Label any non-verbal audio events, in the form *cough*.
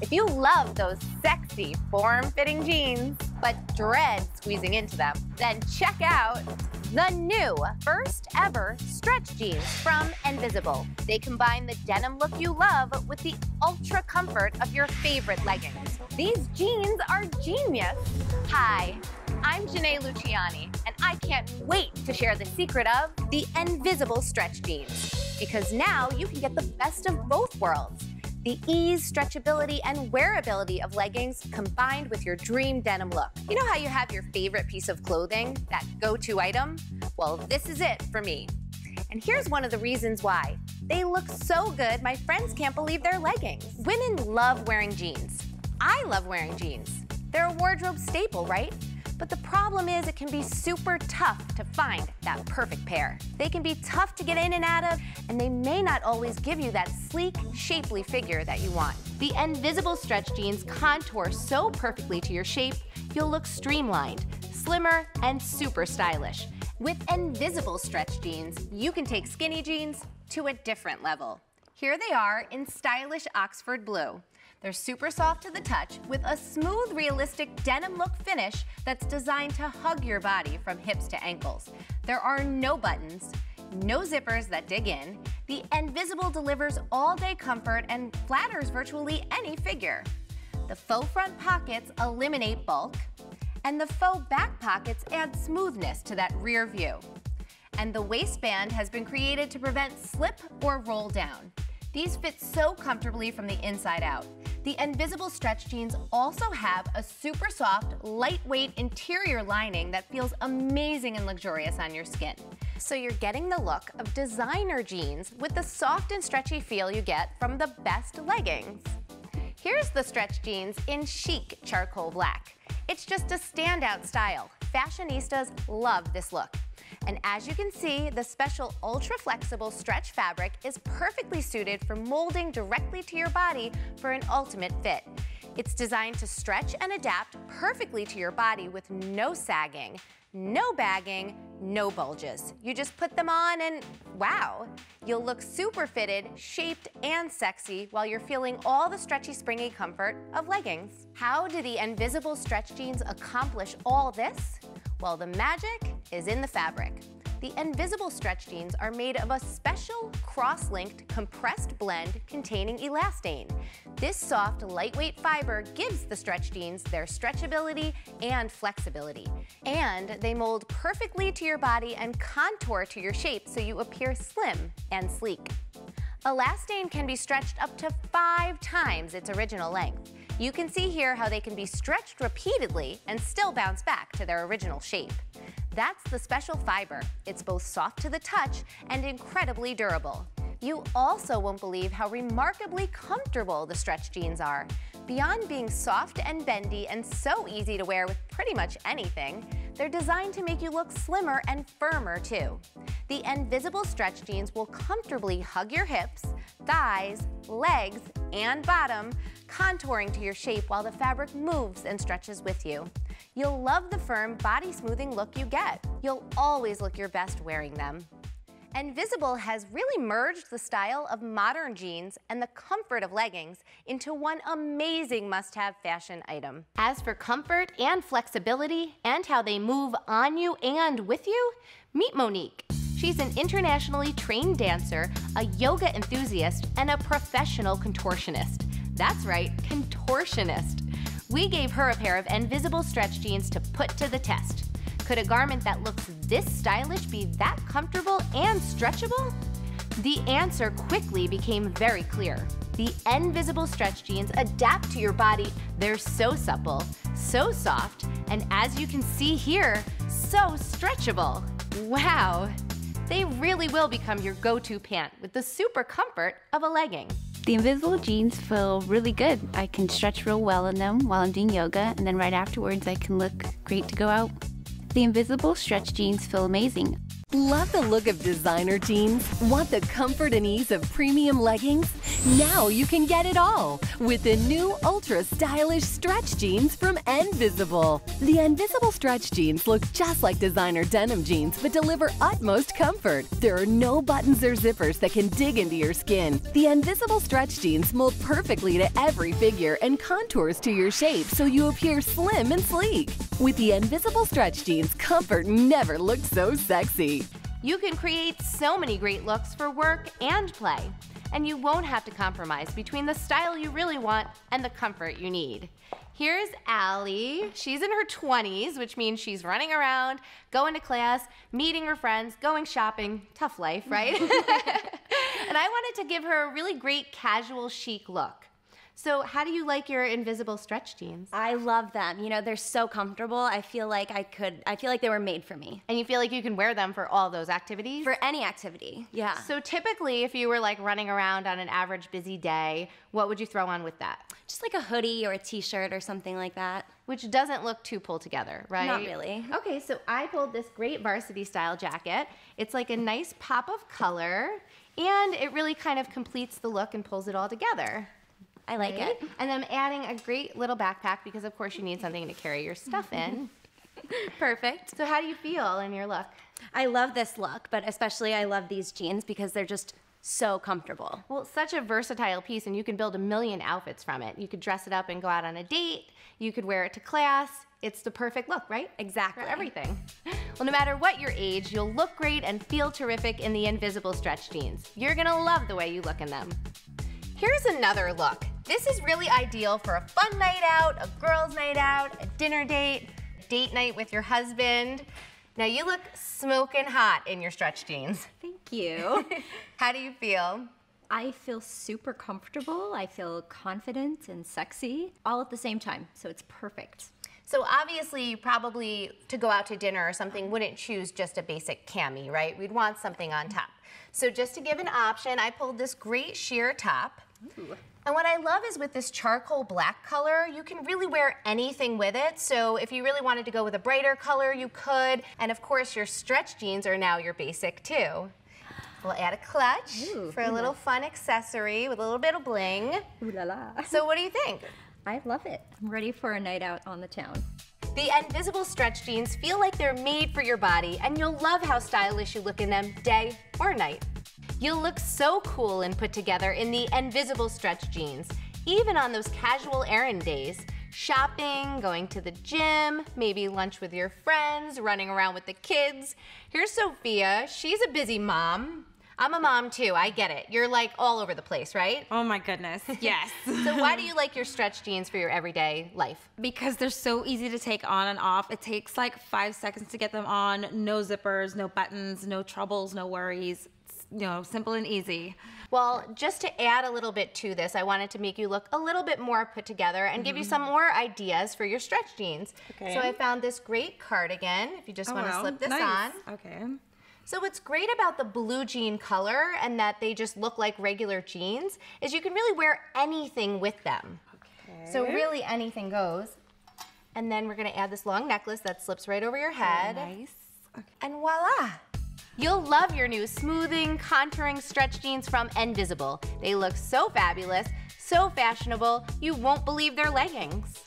If you love those sexy, form-fitting jeans, but dread squeezing into them, then check out the new first ever stretch jeans from Envysible. They combine the denim look you love with the ultra comfort of your favorite leggings. These jeans are genius. Hi, I'm Janae Luciani, and I can't wait to share the secret of the Envysible stretch jeans. Because now you can get the best of both worlds the ease, stretchability, and wearability of leggings combined with your dream denim look. You know how you have your favorite piece of clothing, that go-to item? Well, this is it for me. And here's one of the reasons why. They look so good, my friends can't believe they're leggings. Women love wearing jeans. I love wearing jeans. They're a wardrobe staple, right? But the problem is it can be super tough to find that perfect pair. They can be tough to get in and out of, and they may not always give you that sleek, shapely figure that you want. The Envysible stretch jeans contour so perfectly to your shape, you'll look streamlined, slimmer, and super stylish. With Envysible stretch jeans, you can take skinny jeans to a different level. Here they are in stylish Oxford blue. They're super soft to the touch with a smooth, realistic denim look finish that's designed to hug your body from hips to ankles. There are no buttons, no zippers that dig in. The Envysible delivers all-day comfort and flatters virtually any figure. The faux front pockets eliminate bulk, and the faux back pockets add smoothness to that rear view. And the waistband has been created to prevent slip or roll down. These fit so comfortably from the inside out. The Envysible stretch jeans also have a super soft, lightweight interior lining that feels amazing and luxurious on your skin. So you're getting the look of designer jeans with the soft and stretchy feel you get from the best leggings. Here's the stretch jeans in chic charcoal black. It's just a standout style. Fashionistas love this look. And as you can see, the special ultra flexible stretch fabric is perfectly suited for molding directly to your body for an ultimate fit. It's designed to stretch and adapt perfectly to your body with no sagging, no bagging, no bulges. You just put them on and wow, you'll look super fitted, shaped, and sexy while you're feeling all the stretchy, springy comfort of leggings. How do the Envysible stretch jeans accomplish all this? Well, the magic is in the fabric. The Envysible stretch jeans are made of a special cross-linked compressed blend containing elastane. This soft, lightweight fiber gives the stretch jeans their stretchability and flexibility. And they mold perfectly to your body and contour to your shape so you appear slim and sleek. Elastane can be stretched up to five times its original length. You can see here how they can be stretched repeatedly and still bounce back to their original shape. That's the special fiber. It's both soft to the touch and incredibly durable. You also won't believe how remarkably comfortable the stretch jeans are. Beyond being soft and bendy and so easy to wear with pretty much anything, they're designed to make you look slimmer and firmer too. The Envysible stretch jeans will comfortably hug your hips, thighs, legs, and bottom, contouring to your shape while the fabric moves and stretches with you. You'll love the firm, body smoothing look you get. You'll always look your best wearing them. Envysible has really merged the style of modern jeans and the comfort of leggings into one amazing must-have fashion item. As for comfort and flexibility and how they move on you and with you, meet Monique. She's an internationally trained dancer, a yoga enthusiast, and a professional contortionist. That's right, contortionist. We gave her a pair of Envysible stretch jeans to put to the test. Could a garment that looks this stylish be that comfortable and stretchable? The answer quickly became very clear. The Envysible stretch jeans adapt to your body. They're so supple, so soft, and as you can see here, so stretchable. Wow! They really will become your go-to pant with the super comfort of a legging. The Envysible jeans feel really good. I can stretch real well in them while I'm doing yoga, and then right afterwards I can look great to go out. The Envysible stretch jeans feel amazing. Love the look of designer jeans? Want the comfort and ease of premium leggings? Now you can get it all with the new ultra stylish stretch jeans from Envysible. The Envysible stretch jeans look just like designer denim jeans but deliver utmost comfort. There are no buttons or zippers that can dig into your skin. The Envysible stretch jeans mold perfectly to every figure and contours to your shape so you appear slim and sleek. With the Envysible stretch jeans, comfort never looked so sexy. You can create so many great looks for work and play, and you won't have to compromise between the style you really want and the comfort you need. Here's Allie. She's in her 20s, which means she's running around, going to class, meeting her friends, going shopping. Tough life, right? *laughs* and I wanted to give her a really great casual chic look. So, how do you like your Envysible stretch jeans? I love them. You know, they're so comfortable. I feel like I could, I feel like they were made for me. And you feel like you can wear them for all those activities? For any activity, yeah. So, typically, if you were like running around on an average busy day, what would you throw on with that? Just like a hoodie or a t shirt or something like that. Which doesn't look too pulled together, right? Not really. Okay, so I pulled this great varsity style jacket. It's like a nice pop of color, and it really kind of completes the look and pulls it all together. I like right? it. And I'm adding a great little backpack because, of course, you need something to carry your stuff in. *laughs* Perfect. So, how do you feel in your look? I love this look, but especially I love these jeans because they're just so comfortable. Well, such a versatile piece, and you can build a million outfits from it. You could dress it up and go out on a date. You could wear it to class. It's the perfect look, right? Exactly. For everything. Well, no matter what your age, you'll look great and feel terrific in the Envysible stretch jeans. You're gonna love the way you look in them. Here's another look. This is really ideal for a fun night out, a girls' night out, a dinner date, date night with your husband. Now you look smoking hot in your stretch jeans. Thank you. *laughs* How do you feel? I feel super comfortable. I feel confident and sexy all at the same time. So it's perfect. So obviously, you probably to go out to dinner or something wouldn't choose just a basic cami, right? We'd want something on top. So just to give an option, I pulled this great sheer top. Ooh. And what I love is with this charcoal black color, you can really wear anything with it. So if you really wanted to go with a brighter color, you could. And of course, your stretch jeans are now your basic too. We'll add a clutch Ooh, for a little fun accessory with a little bit of bling. Ooh la la. So what do you think? I love it. I'm ready for a night out on the town. The Envysible stretch jeans feel like they're made for your body, and you'll love how stylish you look in them day or night. You'll look so cool and put together in the Envysible stretch jeans, even on those casual errand days. Shopping, going to the gym, maybe lunch with your friends, running around with the kids. Here's Sophia. She's a busy mom. I'm a mom too. I get it. You're like all over the place, right? Oh my goodness. *laughs* Yes. so why do *laughs* you like your stretch jeans for your everyday life? Because they're so easy to take on and off. It takes like five seconds to get them on. No zippers, no buttons, no troubles, no worries. You know, simple and easy. Well, just to add a little bit to this, I wanted to make you look a little bit more put together and mm -hmm. give you mm-hmm. some more ideas for your stretch jeans. Okay. So I found this great cardigan, if you just oh, want to wow. slip this nice. on. Okay. So what's great about the blue jean color and that they just look like regular jeans is you can really wear anything with them. Okay. So really anything goes. And then we're gonna add this long necklace that slips right over your head. nice. Okay. And voila. You'll love your new smoothing, contouring stretch jeans from Envysible. They look so fabulous, so fashionable, you won't believe they're leggings.